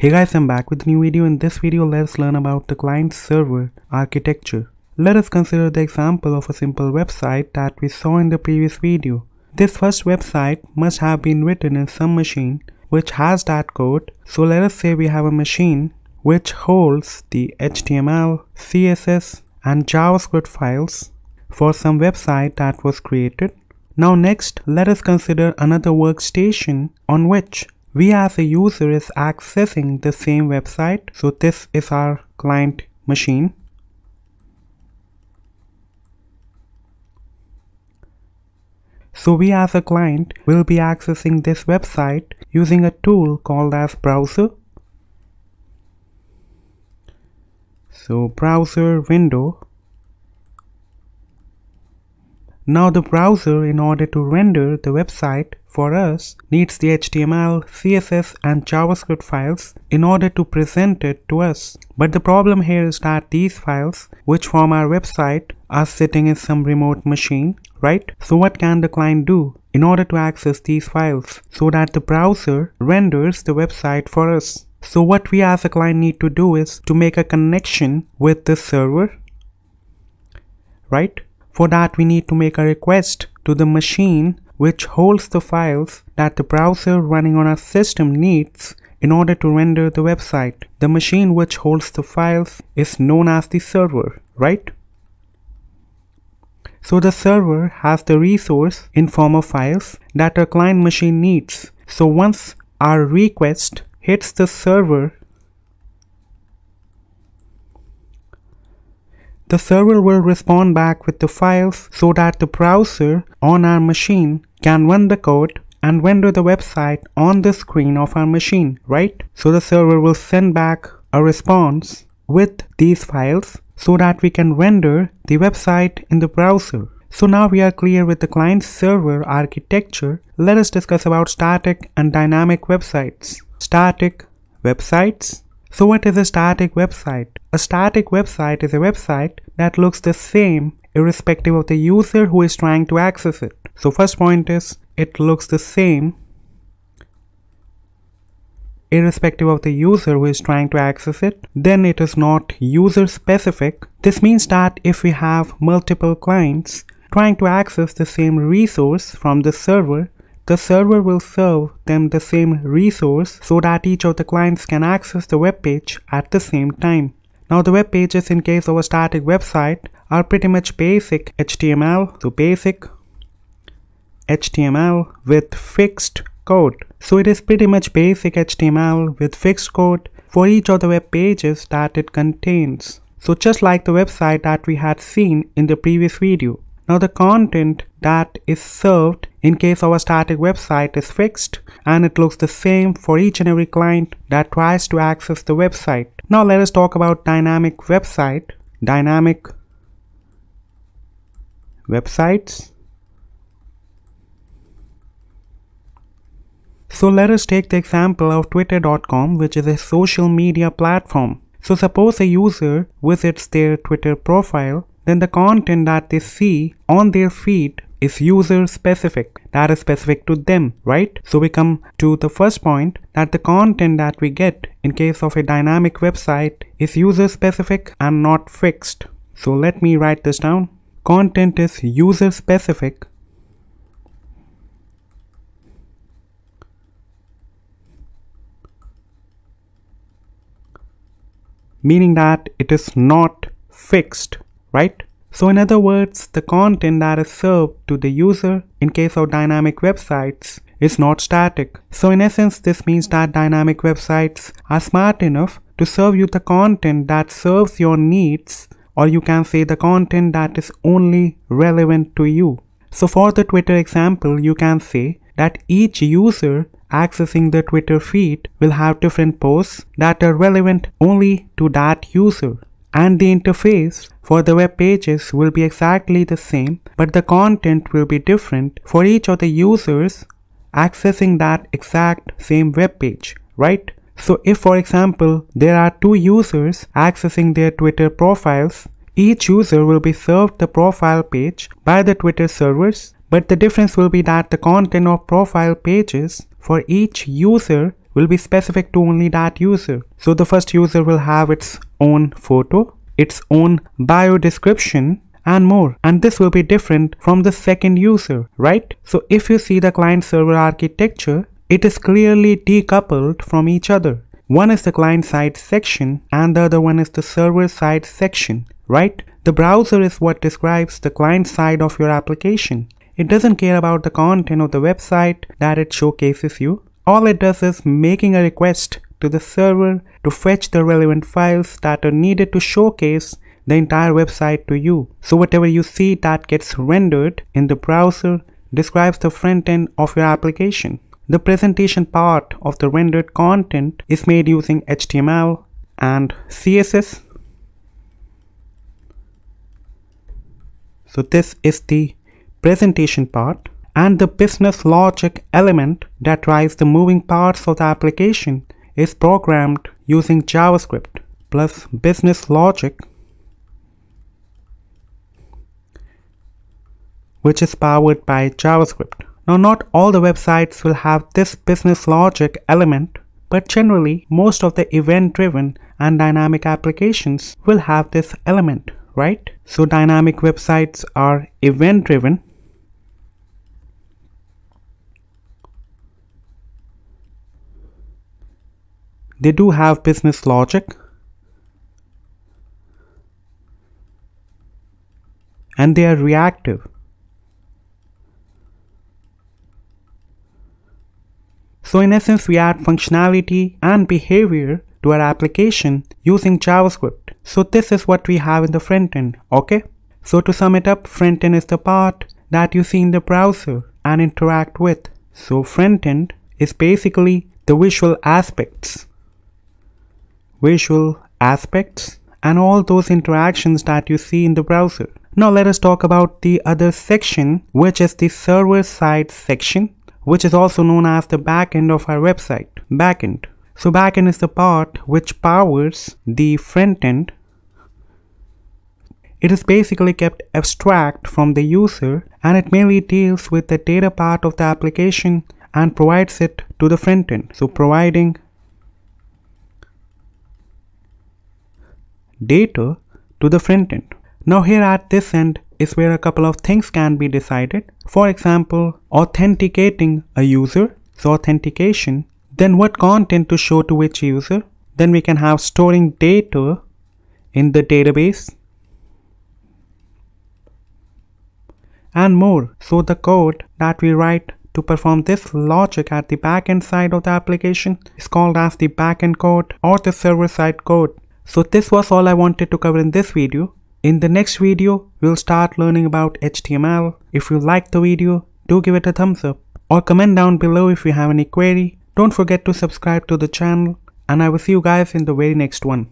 Hey guys, I'm back with a new video. In this video, let's learn about the client-server architecture. Let us consider the example of a simple website that we saw in the previous video. This first website must have been written in some machine which has that code. So let us say we have a machine which holds the HTML, CSS and JavaScript files for some website that was created. Now next, let us consider another workstation on which we as a user is accessing the same website. So this is our client machine. So we as a client will be accessing this website using a tool called as browser. So browser window now the browser in order to render the website for us needs the HTML, CSS and JavaScript files in order to present it to us. But the problem here is that these files which form our website are sitting in some remote machine, right? So what can the client do in order to access these files so that the browser renders the website for us? So what we as a client need to do is to make a connection with the server, right? For that we need to make a request to the machine which holds the files that the browser running on our system needs in order to render the website. The machine which holds the files is known as the server, right? So the server has the resource in form of files that our client machine needs. So once our request hits the server The server will respond back with the files so that the browser on our machine can run the code and render the website on the screen of our machine, right? So the server will send back a response with these files so that we can render the website in the browser. So now we are clear with the client server architecture. Let us discuss about static and dynamic websites. Static websites so what is a static website? A static website is a website that looks the same irrespective of the user who is trying to access it. So first point is it looks the same irrespective of the user who is trying to access it. Then it is not user specific. This means that if we have multiple clients trying to access the same resource from the server, the server will serve them the same resource so that each of the clients can access the web page at the same time. Now the web pages in case of a static website are pretty much basic HTML, so basic HTML with fixed code. So it is pretty much basic HTML with fixed code for each of the web pages that it contains. So just like the website that we had seen in the previous video. Now the content that is served in case our static website is fixed and it looks the same for each and every client that tries to access the website. Now let us talk about dynamic website, dynamic websites. So let us take the example of twitter.com which is a social media platform. So suppose a user visits their Twitter profile then the content that they see on their feed is user specific that is specific to them right? So we come to the first point that the content that we get in case of a dynamic website is user specific and not fixed. So let me write this down. Content is user specific meaning that it is not fixed right? So in other words, the content that is served to the user in case of dynamic websites is not static. So in essence, this means that dynamic websites are smart enough to serve you the content that serves your needs or you can say the content that is only relevant to you. So for the Twitter example, you can say that each user accessing the Twitter feed will have different posts that are relevant only to that user and the interface for the web pages will be exactly the same but the content will be different for each of the users accessing that exact same web page, right? So if for example there are two users accessing their Twitter profiles, each user will be served the profile page by the Twitter servers but the difference will be that the content of profile pages for each user will be specific to only that user. So the first user will have its own photo, its own bio description and more and this will be different from the second user, right? So if you see the client server architecture, it is clearly decoupled from each other. One is the client side section and the other one is the server side section, right? The browser is what describes the client side of your application. It doesn't care about the content of the website that it showcases you. All it does is making a request to the server to fetch the relevant files that are needed to showcase the entire website to you. So whatever you see that gets rendered in the browser describes the front end of your application. The presentation part of the rendered content is made using HTML and CSS. So this is the presentation part and the business logic element that drives the moving parts of the application is programmed using JavaScript plus business logic which is powered by JavaScript. Now not all the websites will have this business logic element, but generally most of the event driven and dynamic applications will have this element, right? So dynamic websites are event driven they do have business logic and they are reactive So in essence, we add functionality and behavior to our application using JavaScript. So this is what we have in the front end, okay? So to sum it up, front end is the part that you see in the browser and interact with. So front end is basically the visual aspects. Visual aspects and all those interactions that you see in the browser. Now let us talk about the other section which is the server side section which is also known as the backend of our website, backend. So backend is the part which powers the front end. It is basically kept abstract from the user and it mainly deals with the data part of the application and provides it to the front end. So providing data to the front end. Now here at this end, is where a couple of things can be decided. For example, authenticating a user, so authentication, then what content to show to which user. Then we can have storing data in the database and more. So the code that we write to perform this logic at the backend side of the application is called as the backend code or the server side code. So this was all I wanted to cover in this video. In the next video, we'll start learning about HTML. If you liked the video, do give it a thumbs up or comment down below if you have any query. Don't forget to subscribe to the channel and I will see you guys in the very next one.